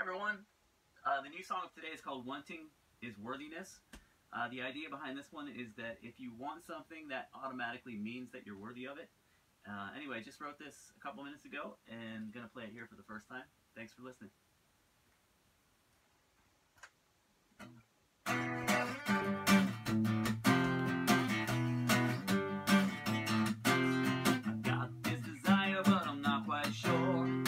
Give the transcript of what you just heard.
Hi everyone. Uh, the new song of today is called Wanting is Worthiness. Uh, the idea behind this one is that if you want something, that automatically means that you're worthy of it. Uh, anyway, just wrote this a couple minutes ago and gonna play it here for the first time. Thanks for listening. I got this desire, but I'm not quite sure.